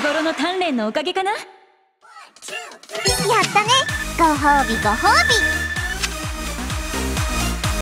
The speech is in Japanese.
頃の鍛錬のおかげかな？やったね。ご褒美ご褒美。